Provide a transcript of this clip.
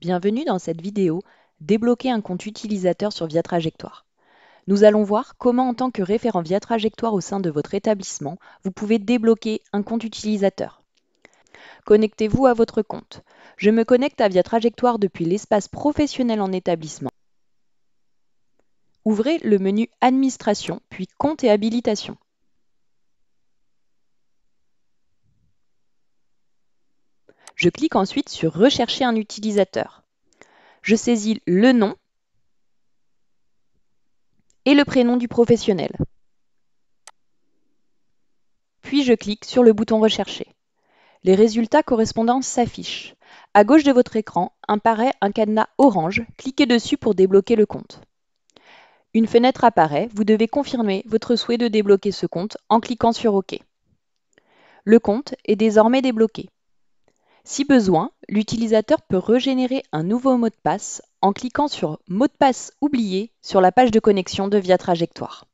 Bienvenue dans cette vidéo Débloquer un compte utilisateur sur Via Trajectoire. Nous allons voir comment en tant que référent Via Trajectoire au sein de votre établissement, vous pouvez débloquer un compte utilisateur. Connectez-vous à votre compte. Je me connecte à Via Trajectoire depuis l'espace professionnel en établissement. Ouvrez le menu Administration, puis Compte et habilitation. Je clique ensuite sur Rechercher un utilisateur. Je saisis le nom et le prénom du professionnel. Puis je clique sur le bouton Rechercher. Les résultats correspondants s'affichent. À gauche de votre écran apparaît un cadenas orange. Cliquez dessus pour débloquer le compte. Une fenêtre apparaît. Vous devez confirmer votre souhait de débloquer ce compte en cliquant sur OK. Le compte est désormais débloqué. Si besoin, l'utilisateur peut régénérer un nouveau mot de passe en cliquant sur Mot de passe oublié sur la page de connexion de Via Trajectoire.